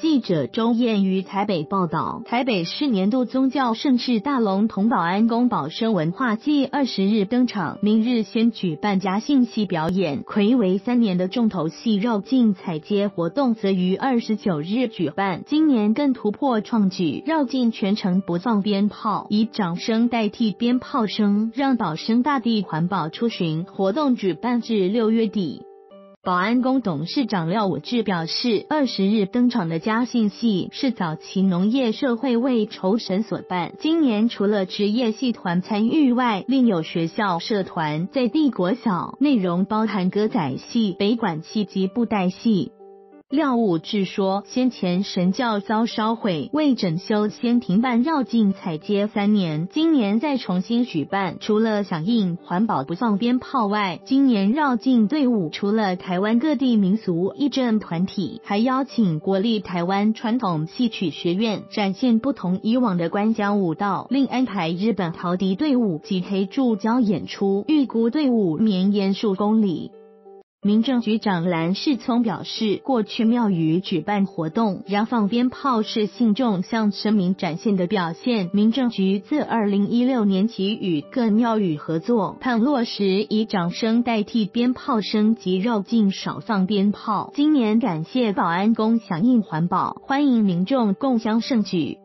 记者周燕于台北报道，台北市年度宗教盛事大龙同保安宫保生文化祭二十日登场，明日先举办嘉兴戏表演，魁为三年的重头戏绕境彩街活动则于二十九日举办。今年更突破创举，绕境全程不放鞭炮，以掌声代替鞭炮声，让保生大帝环保出巡。活动举办至六月底。保安宫董事长廖武志表示，二十日登场的嘉兴戏是早期农业社会为酬神所办。今年除了职业戏团参与外，另有学校社团在帝国小，内容包含歌仔戏、北管戏及布袋戏。廖武志说，先前神教遭烧毁，为整修先停办绕境采街三年，今年再重新举办。除了响应环保不放鞭炮外，今年绕境队伍除了台湾各地民俗义政团体，还邀请国立台湾传统戏曲学院展现不同以往的官江舞蹈，另安排日本陶笛队伍及黑柱交演出，预估队伍绵延数公里。民政局长蓝世聪表示，过去庙宇举办活动，燃放鞭炮是信众向神明展现的表现。民政局自二零一六年起与各庙宇合作，盼落实以掌声代替鞭炮声及绕境少放鞭炮。今年感谢保安宫响应环保，欢迎民众共襄盛举。